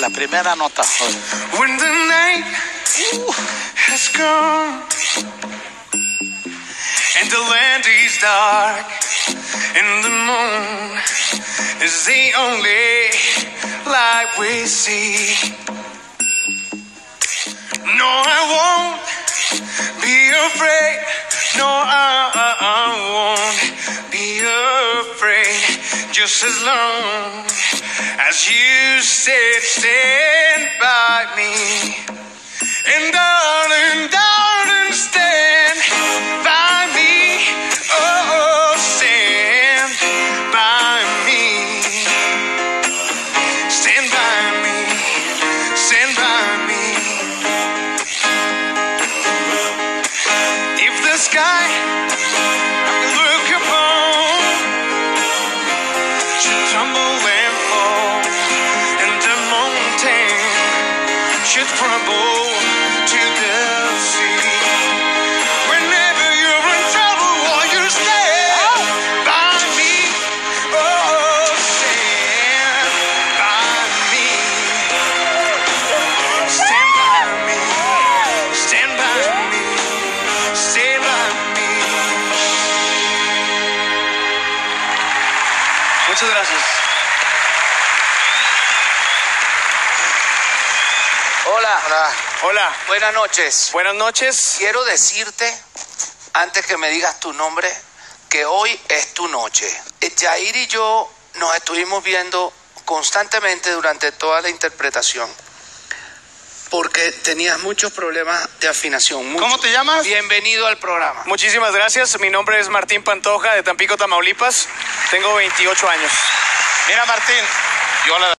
La primera nota. When the night has gone and the land is dark and the moon is the only light we see. No, I won't be afraid. Just as long as you said stand by me. And darling, darling, stand by me. Oh, stand by me. Stand by me. Stand by me. If the sky should crumble to the sea. Whenever you're in trouble, will you stand by me? Oh, stand by me. Stand by me. Stand by me. Stand by me. Muchas gracias. Hola, Hola. buenas noches. Buenas noches. Quiero decirte, antes que me digas tu nombre, que hoy es tu noche. Eh, Jair y yo nos estuvimos viendo constantemente durante toda la interpretación. Porque tenías muchos problemas de afinación. muchos. ¿Cómo te llamas? Bienvenido al programa. Muchísimas gracias. Mi nombre es Martín Pantoja de Tampico, Tamaulipas. Tengo 28 años. Mira, Martín, yo la